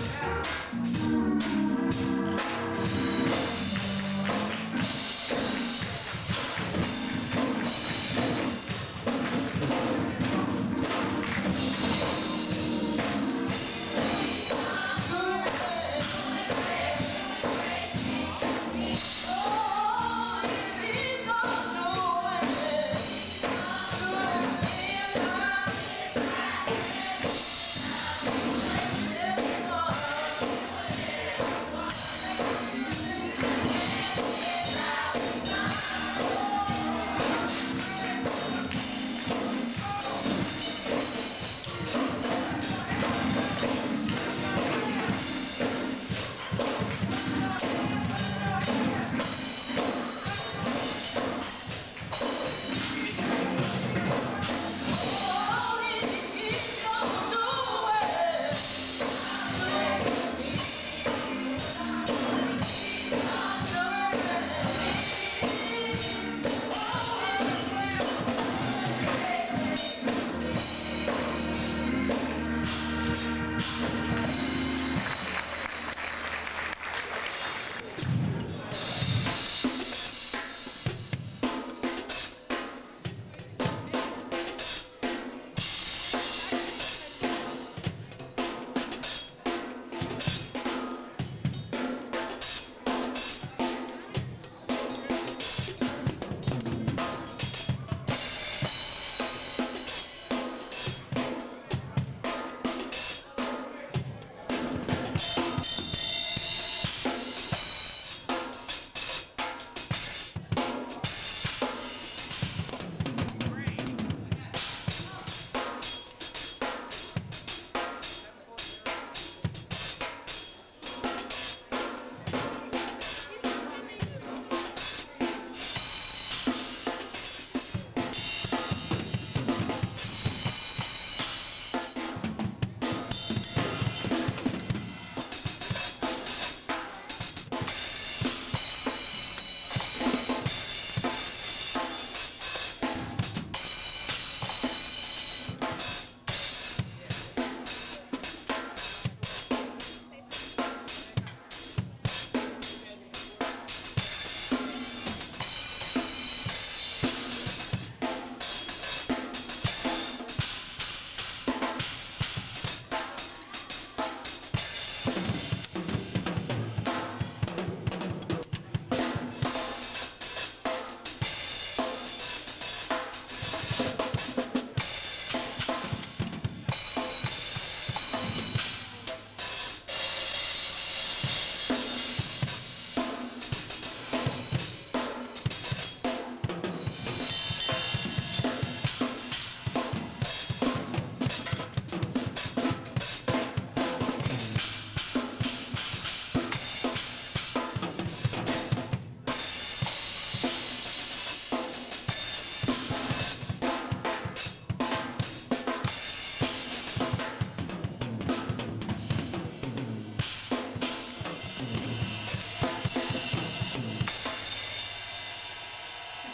Yeah.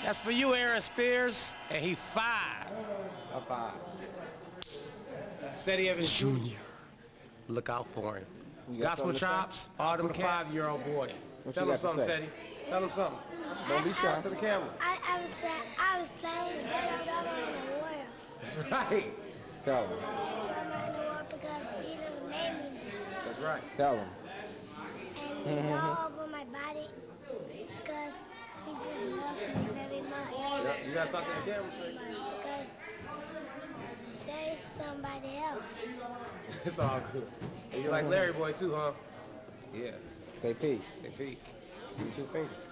That's for you, Aaron Spears, and he five. A five. Ceddy Evans Jr. Look out for him. You Gospel something to say? Chops, Autumn five-year-old boy. What Tell him something, say? Tell him something. Don't be shy. To the camera. I, I was uh, I was playing the drummer in the world. That's right. Tell him. Drummer in the world because Jesus made me, That's right. Tell him. and it's all gotta talk to the camera, say. Because there is somebody else. It's all good. And you like Larry Boy too, huh? Yeah. Say peace. Say peace. Give me two fingers.